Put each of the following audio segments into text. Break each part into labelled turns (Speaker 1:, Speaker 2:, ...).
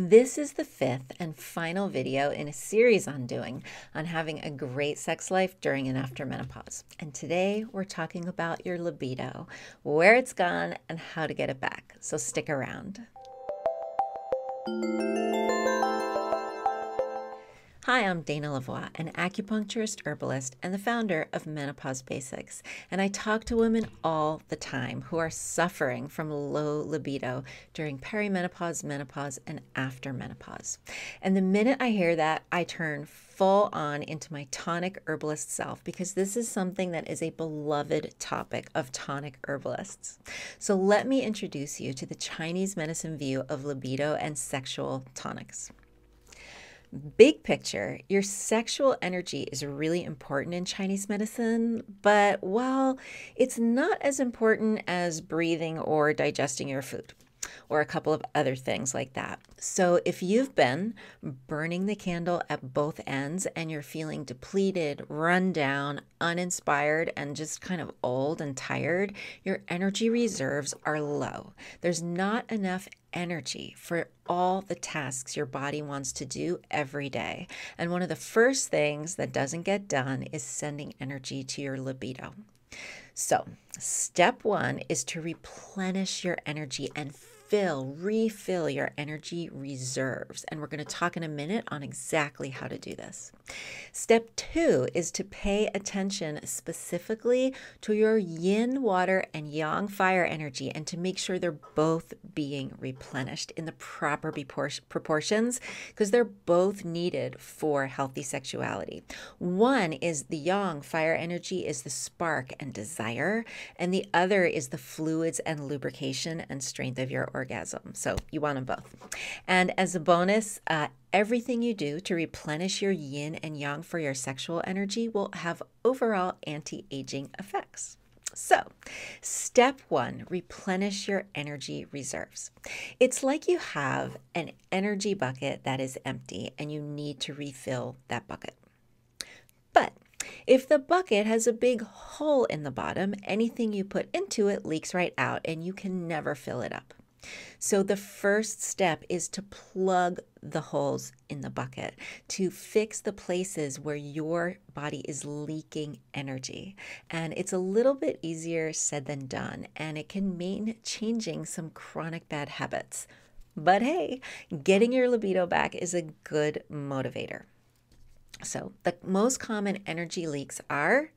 Speaker 1: This is the fifth and final video in a series on doing on having a great sex life during and after menopause. And today we're talking about your libido, where it's gone, and how to get it back. So stick around. Hi, I'm Dana LaVoie, an acupuncturist herbalist and the founder of Menopause Basics. And I talk to women all the time who are suffering from low libido during perimenopause, menopause, and after menopause. And the minute I hear that, I turn full on into my tonic herbalist self because this is something that is a beloved topic of tonic herbalists. So let me introduce you to the Chinese medicine view of libido and sexual tonics. Big picture, your sexual energy is really important in Chinese medicine, but while it's not as important as breathing or digesting your food or a couple of other things like that. So, if you've been burning the candle at both ends and you're feeling depleted, run down, uninspired, and just kind of old and tired, your energy reserves are low. There's not enough energy for all the tasks your body wants to do every day. And one of the first things that doesn't get done is sending energy to your libido. So, step one is to replenish your energy and fill, refill your energy reserves. And we're going to talk in a minute on exactly how to do this. Step two is to pay attention specifically to your yin water and yang fire energy and to make sure they're both being replenished in the proper proportions because they're both needed for healthy sexuality. One is the yang fire energy is the spark and desire, and the other is the fluids and lubrication and strength of your orgasm. So you want them both. And as a bonus, uh, everything you do to replenish your yin and yang for your sexual energy will have overall anti aging effects. So, step one replenish your energy reserves. It's like you have an energy bucket that is empty and you need to refill that bucket. But if the bucket has a big hole in the bottom, anything you put into it leaks right out and you can never fill it up. So, the first step is to plug the holes in the bucket, to fix the places where your body is leaking energy. And it's a little bit easier said than done, and it can mean changing some chronic bad habits. But hey, getting your libido back is a good motivator. So, the most common energy leaks are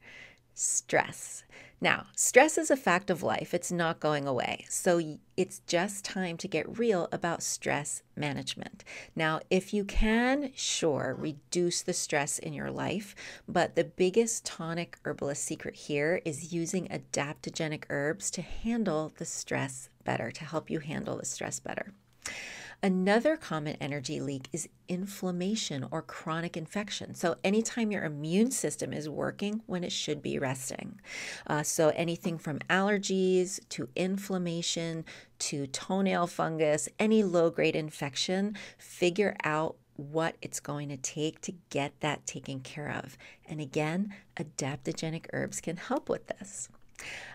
Speaker 1: stress. Now, stress is a fact of life, it's not going away. So it's just time to get real about stress management. Now, if you can, sure, reduce the stress in your life, but the biggest tonic herbalist secret here is using adaptogenic herbs to handle the stress better, to help you handle the stress better. Another common energy leak is inflammation or chronic infection. So, anytime your immune system is working when it should be resting. Uh, so, anything from allergies to inflammation to toenail fungus, any low grade infection, figure out what it's going to take to get that taken care of. And again, adaptogenic herbs can help with this.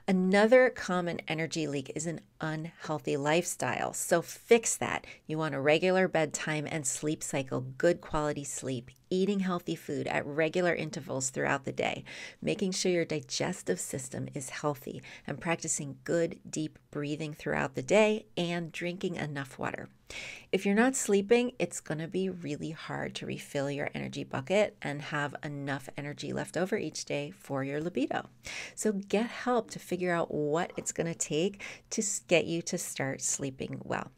Speaker 1: Another common energy leak is an unhealthy lifestyle. So fix that. You want a regular bedtime and sleep cycle, good quality sleep, eating healthy food at regular intervals throughout the day, making sure your digestive system is healthy, and practicing good, deep breathing throughout the day, and drinking enough water. If you're not sleeping, it's going to be really hard to refill your energy bucket and have enough energy left over each day for your libido. So get help to figure out what it's going to take to get you to start sleeping well.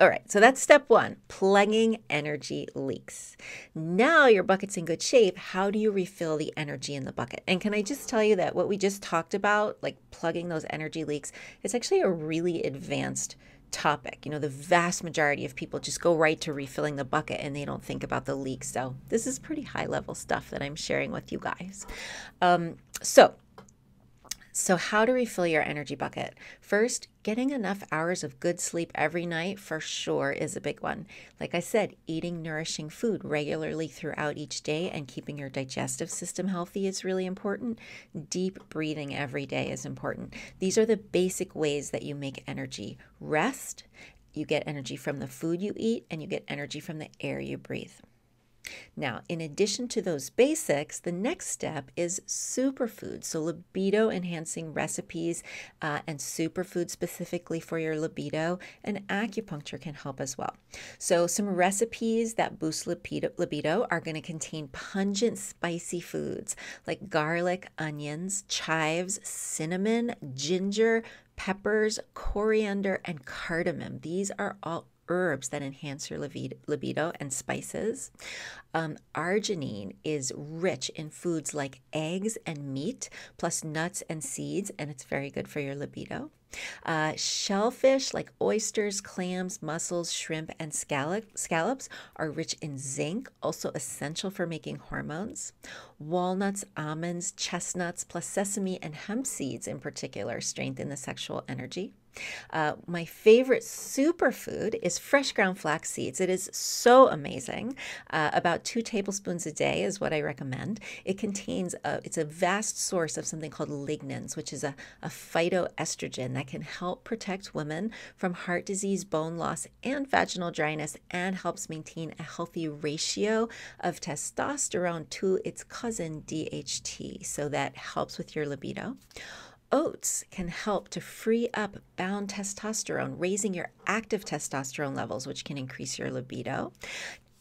Speaker 1: All right, so that's step one plugging energy leaks. Now your bucket's in good shape. How do you refill the energy in the bucket? And can I just tell you that what we just talked about, like plugging those energy leaks, it's actually a really advanced topic. You know, the vast majority of people just go right to refilling the bucket and they don't think about the leaks. So, this is pretty high level stuff that I'm sharing with you guys. Um, so, so, how to refill your energy bucket? First, getting enough hours of good sleep every night for sure is a big one. Like I said, eating nourishing food regularly throughout each day and keeping your digestive system healthy is really important. Deep breathing every day is important. These are the basic ways that you make energy. Rest You get energy from the food you eat, and you get energy from the air you breathe. Now, in addition to those basics, the next step is superfoods. So, libido enhancing recipes uh, and superfood specifically for your libido, and acupuncture can help as well. So, some recipes that boost libido, libido are going to contain pungent, spicy foods like garlic, onions, chives, cinnamon, ginger, peppers, coriander, and cardamom. These are all herbs that enhance your libido and spices. Um, arginine is rich in foods like eggs and meat, plus nuts and seeds, and it's very good for your libido. Uh, shellfish like oysters, clams, mussels, shrimp, and scallop, scallops are rich in zinc, also essential for making hormones. Walnuts, almonds, chestnuts, plus sesame and hemp seeds in particular strengthen the sexual energy. Uh, my favorite superfood is fresh ground flax seeds. It is so amazing. Uh, about two tablespoons a day is what I recommend. It contains a, it's a vast source of something called lignans, which is a, a phytoestrogen that can help protect women from heart disease, bone loss, and vaginal dryness, and helps maintain a healthy ratio of testosterone to its cousin DHT. So that helps with your libido. Oats can help to free up bound testosterone, raising your active testosterone levels, which can increase your libido.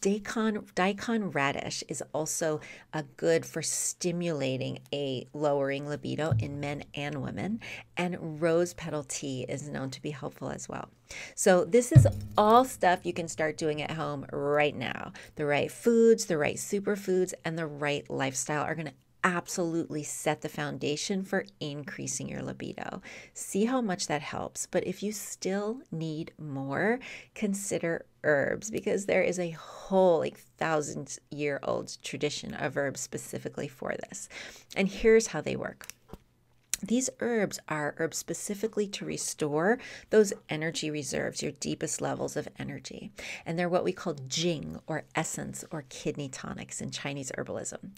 Speaker 1: Daikon, daikon radish is also a good for stimulating a lowering libido in men and women, and rose petal tea is known to be helpful as well. So, this is all stuff you can start doing at home right now. The right foods, the right superfoods, and the right lifestyle are going to absolutely set the foundation for increasing your libido. See how much that helps. But if you still need more, consider herbs because there is a whole like thousand year old tradition of herbs specifically for this. And here's how they work. These herbs are herbs specifically to restore those energy reserves, your deepest levels of energy. And they're what we call jing or essence or kidney tonics in Chinese herbalism.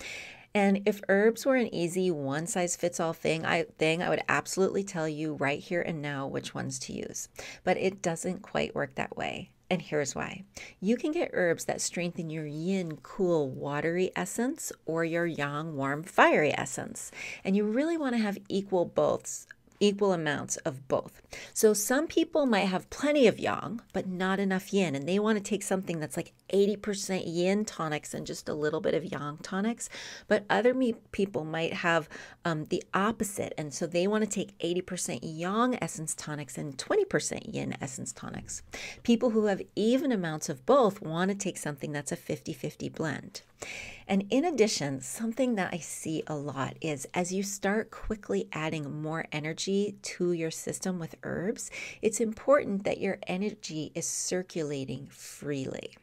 Speaker 1: And if herbs were an easy one size fits all thing, I thing I would absolutely tell you right here and now which ones to use. But it doesn't quite work that way. And here's why. You can get herbs that strengthen your yin, cool, watery essence or your yang, warm, fiery essence. And you really want to have equal boths equal amounts of both. So some people might have plenty of yang, but not enough yin, and they want to take something that's like 80% yin tonics and just a little bit of yang tonics. But other people might have um, the opposite, and so they want to take 80% yang essence tonics and 20% yin essence tonics. People who have even amounts of both want to take something that's a 50 50 blend. And in addition, something that I see a lot is as you start quickly adding more energy to your system with herbs, it's important that your energy is circulating freely.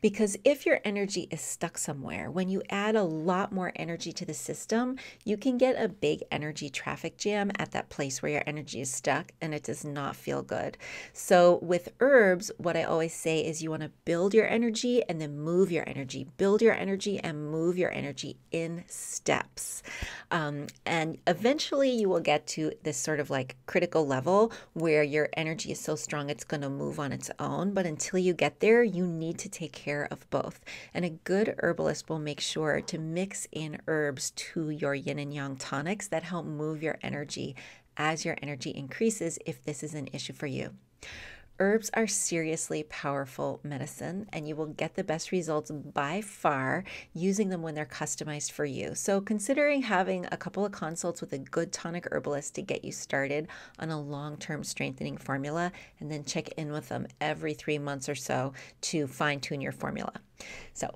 Speaker 1: Because if your energy is stuck somewhere, when you add a lot more energy to the system, you can get a big energy traffic jam at that place where your energy is stuck and it does not feel good. So, with herbs, what I always say is you want to build your energy and then move your energy, build your energy and move your energy in steps. Um, and eventually, you will get to this sort of like critical level where your energy is so strong it's going to move on its own. But until you get there, you need to take care of both. And a good herbalist will make sure to mix in herbs to your yin and yang tonics that help move your energy as your energy increases if this is an issue for you. Herbs are seriously powerful medicine, and you will get the best results by far using them when they're customized for you. So, considering having a couple of consults with a good tonic herbalist to get you started on a long term strengthening formula, and then check in with them every three months or so to fine tune your formula. So,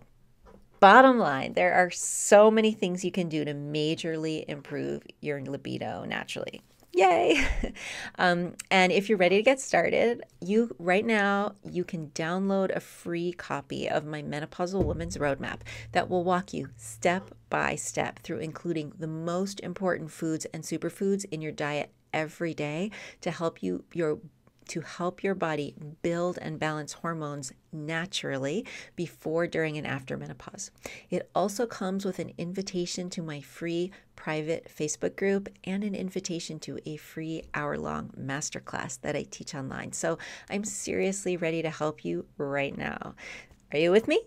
Speaker 1: bottom line, there are so many things you can do to majorly improve your libido naturally. Yay! um, and if you're ready to get started, you right now you can download a free copy of my Menopausal Woman's Roadmap that will walk you step by step through including the most important foods and superfoods in your diet every day to help you your to help your body build and balance hormones naturally before, during, and after menopause. It also comes with an invitation to my free private Facebook group and an invitation to a free hour long masterclass that I teach online. So I'm seriously ready to help you right now. Are you with me?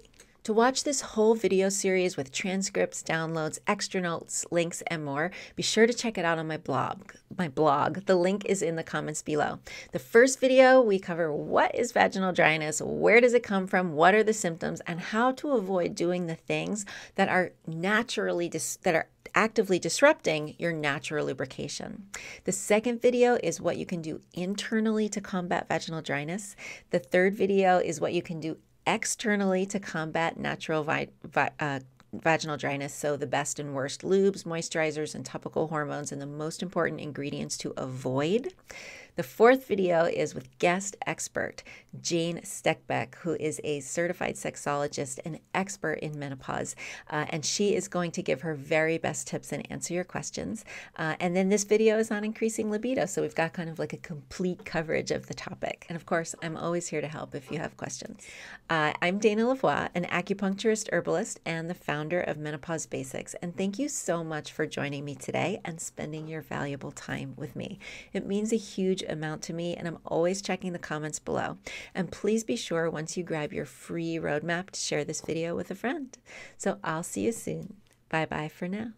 Speaker 1: To watch this whole video series with transcripts, downloads, extra notes, links, and more, be sure to check it out on my blog. My blog. The link is in the comments below. The first video, we cover what is vaginal dryness, where does it come from, what are the symptoms, and how to avoid doing the things that are naturally that are actively disrupting your natural lubrication. The second video is what you can do internally to combat vaginal dryness. The third video is what you can do externally to combat natural vi- vi- uh, vaginal dryness. So, the best and worst lubes, moisturizers, and topical hormones, and the most important ingredients to avoid. The fourth video is with guest expert Jane Steckbeck, who is a certified sexologist and expert in menopause. Uh, and she is going to give her very best tips and answer your questions. Uh, and then this video is on increasing libido. So we've got kind of like a complete coverage of the topic. And of course, I'm always here to help if you have questions. Uh, I'm Dana LaVoie, an acupuncturist herbalist and the founder of Menopause Basics. And thank you so much for joining me today and spending your valuable time with me. It means a huge amount to me, and I'm always checking the comments below. And please be sure once you grab your free roadmap to share this video with a friend. So I'll see you soon. Bye bye for now.